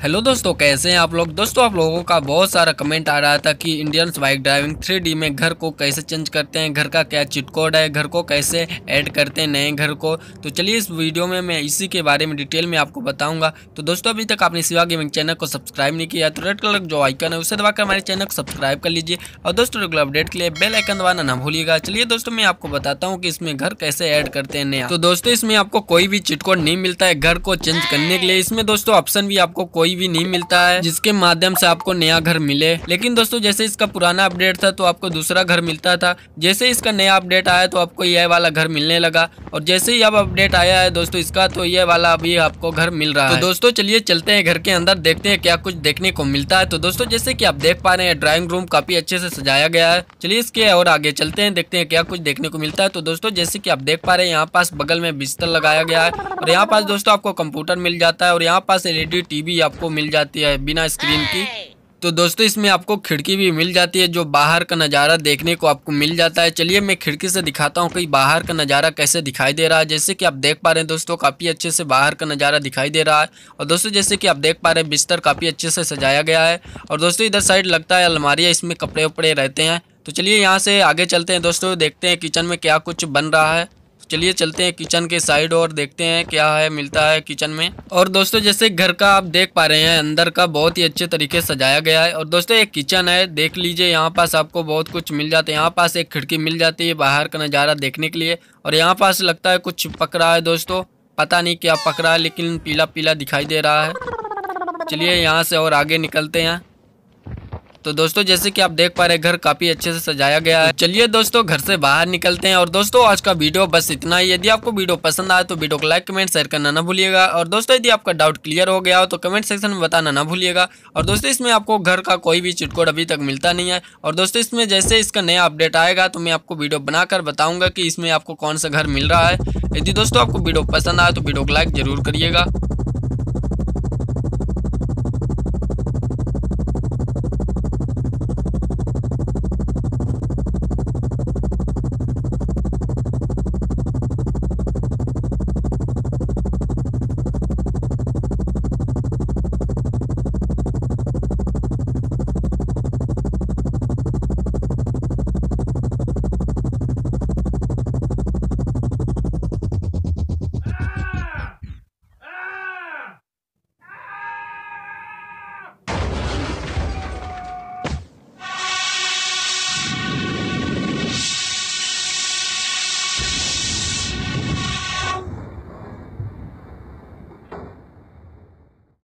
Hello दोस्तों, कैसे हैं आप लोग? दोस्तों, आप लोगों का बहुत सारा कमेंट आ रहा था कि इंडियंस बाइक ड्राइविंग 3D में घर को कैसे चेंज करते हैं, घर का क्या चिट कोड है, घर को कैसे ऐड करते हैं नए घर को। तो चलिए इस वीडियो में मैं इसी के बारे में डिटेल में आपको बताऊँगा। तो दोस्तों, अभी तक आपने शिवा गेमिंग चैनल को सब्सक्राइब नहीं किया तो रेड कलर जो आइकन है, उसे दबाकर हमारे चैनल को सब्सक्राइब कर लीजिए। और दोस्तों रेगुलर अपडेट के लिए बेल आइकन दबाना ना भूलिएगा। चलिए दोस्तों, मैं आपको बताता हूँ कि इसमें घर कैसे ऐड करते हैं नया। तो दोस्तों, इसमें आपको कोई भी चिट कोड नहीं मिलता है, घर को चेंज करने के लिए। इसमें दोस्तों ऑप्शन भी आपको कोई भी नहीं मिलता है है जिसके माध्यम से आपको नया घर मिले। लेकिन दोस्तों जैसे इसका पुराना अपडेट था तो आपको दूसरा घर मिलता था। जैसे इसका नया अपडेट आया तो आपको यह वाला घर मिलने लगा। और जैसे ही अब अपडेट आया है दोस्तों इसका तो यह वाला अभी आपको घर मिल रहा तो है। तो दोस्तों चलिए चलते हैं घर के अंदर देखते हैं क्या कुछ देखने को मिलता है। तो दोस्तों जैसे की आप देख पा रहे हैं ड्राइंग रूम काफ़ी अच्छे से सजाया गया है। चलिए इसके और आगे चलते हैं देखते हैं क्या कुछ देखने को मिलता है। तो दोस्तों जैसे की आप देख पा रहे हैं यहाँ पास बगल में बिस्तर लगाया गया है। और यहाँ पास दोस्तों आपको कंप्यूटर मिल जाता है। और यहाँ पास एलईडी टीवी आपको मिल जाती है बिना स्क्रीन की। तो दोस्तों इसमें आपको खिड़की भी मिल जाती है जो बाहर का नज़ारा देखने को आपको मिल जाता है। चलिए मैं खिड़की से दिखाता हूँ कि बाहर का नज़ारा कैसे दिखाई दे रहा है। जैसे कि आप देख पा रहे हैं दोस्तों काफ़ी अच्छे से बाहर का नज़ारा दिखाई दे रहा है। और दोस्तों जैसे कि आप देख पा रहे हैं बिस्तर काफ़ी अच्छे से सजाया गया है। और दोस्तों इधर साइड लगता है अलमारियाँ इसमें कपड़े वपड़े रहते हैं। तो चलिए यहाँ से आगे चलते हैं दोस्तों देखते हैं किचन में क्या कुछ बन रहा है। चलिए चलते हैं किचन के साइड और देखते हैं क्या है, मिलता है किचन में। और दोस्तों, जैसे घर का आप देख पा रहे हैं, अंदर का बहुत ही अच्छे तरीके सजाया गया है। और दोस्तों, एक किचन है, देख लीजिए, यहाँ पास आपको बहुत कुछ मिल जाता है। यहाँ पास एक खिड़की मिल जाती है बाहर का नज़ारा देखने के लिए। और यहाँ पास लगता है कुछ पक रहा है दोस्तों, पता नहीं क्या पक रहा है, लेकिन पीला पीला दिखाई दे रहा है। चलिए यहाँ से और आगे निकलते हैं। तो दोस्तों, जैसे कि आप देख पा रहे घर काफ़ी अच्छे से सजाया गया है। चलिए दोस्तों, घर से बाहर निकलते हैं। और दोस्तों, आज का वीडियो बस इतना ही। यदि आपको वीडियो पसंद आए तो वीडियो को लाइक, कमेंट, शेयर करना ना भूलिएगा। और दोस्तों, यदि आपका डाउट क्लियर हो गया हो तो कमेंट सेक्शन में बताना ना भूलिएगा। और दोस्तों, इसमें आपको घर का कोई भी चिटकोड अभी तक मिलता नहीं है। और दोस्तों, इसमें जैसे इसका नया अपडेट आएगा तो मैं आपको वीडियो बनाकर बताऊँगा कि इसमें आपको कौन सा घर मिल रहा है। यदि दोस्तों, आपको वीडियो पसंद आए तो वीडियो को लाइक ज़रूर करिएगा।